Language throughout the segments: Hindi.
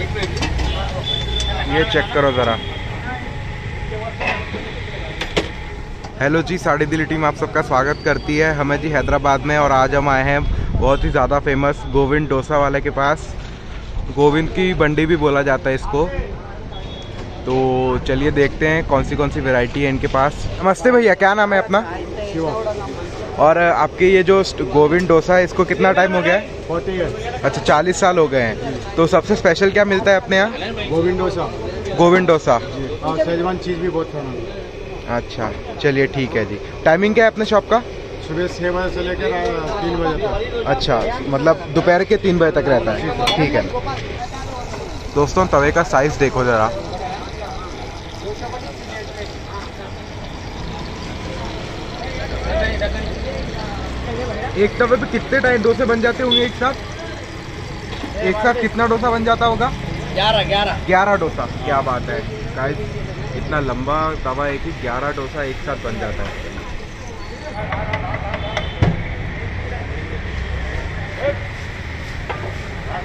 ये चेक करो ज़रा। हेलो जी, साड़ी दिल्ली टीम आप सबका स्वागत करती है। हमें जी हैदराबाद में और आज हम आए हैं बहुत ही ज़्यादा फ़ेमस गोविंद डोसा वाले के पास। गोविंद की बंडी भी बोला जाता है इसको। तो चलिए देखते हैं कौन सी कौन सी वैरायटी है इनके पास। नमस्ते भैया, क्या नाम है अपना? और आपके ये जो गोविंद डोसा है इसको कितना टाइम हो गया है? फोर्टी है अच्छा चालीस साल हो गए हैं। तो सबसे स्पेशल क्या मिलता है अपने यहाँ? गोविंद डोसा। गोविंद डोसा। और शेजवान चीज़ भी बहुत खाना अच्छा चलिए ठीक है जी। टाइमिंग क्या है अपने शॉप का? सुबह छः बजे से लेकर तीन बजे तक। अच्छा मतलब दोपहर के तीन बजे तक रहता है। ठीक है। दोस्तों तवे का साइज़ देखो ज़रा। एक तवे पे कितने टाइम डोसे बन जाते होंगे एक साथ? एक साथ कितना डोसा बन जाता होगा? ग्यारह ग्यारह। ग्यारह डोसा क्या बात है। गाइस इतना लंबा तवा है कि ग्यारह डोसा एक साथ बन जाता है।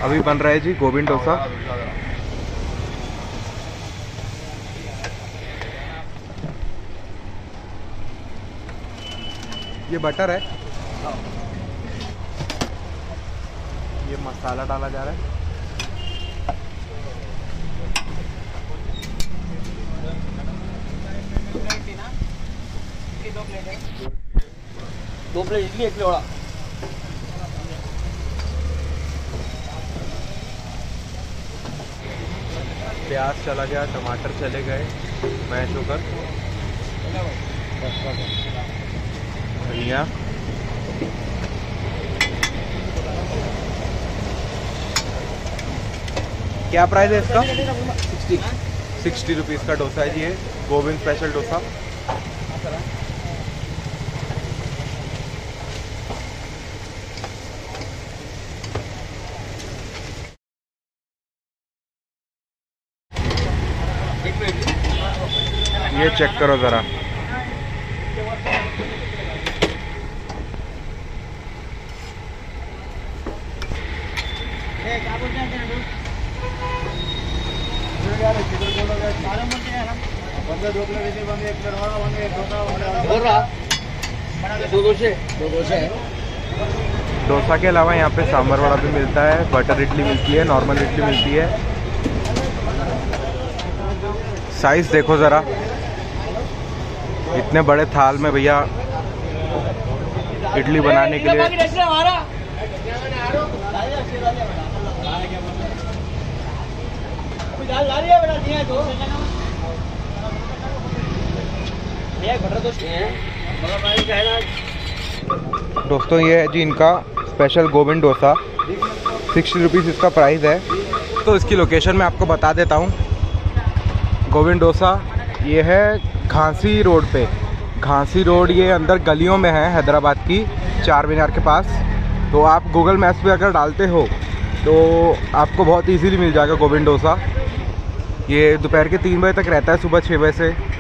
अभी बन रहा है जी गोविंद डोसा। ये बटर है। ये मसाला डाला जा रहा है। दो प्लेट इडली एक प्लेट वड़ा। प्याज चला गया टमाटर चले गए मैश होकर। धनिया। क्या प्राइस है इसका? सिक्सटी। सिक्सटी रुपीज़ का डोसा है जी ये गोविंद स्पेशल डोसा। ये चेक करो ज़रा। क्या बोलते हैं डोसा के अलावा यहाँ पे सांभर वड़ा भी मिलता है बटर इडली मिलती है नॉर्मल इडली मिलती है। साइज़ देखो ज़रा। इतने बड़े थाल में भैया इडली बनाने के लिए हमारा दाल ला रही है बेटा दिया दो ये बटर तो मगर भाई क्या है ना दोस्तों, ये है जी इनका special Govind dosa. Sixty rupees इसका प्राइस है। तो इसकी लोकेशन मैं आपको बता देता हूँ। गोविंद डोसा, ये है घासी रोड पे। घासी रोड ये अंदर गलियों में है हैदराबाद की, चार मीनार के पास। तो आप गूगल मैप्स पे अगर डालते हो तो आपको बहुत इजीली मिल जाएगा गोविंद डोसा। ये दोपहर के तीन बजे तक रहता है सुबह छः बजे से।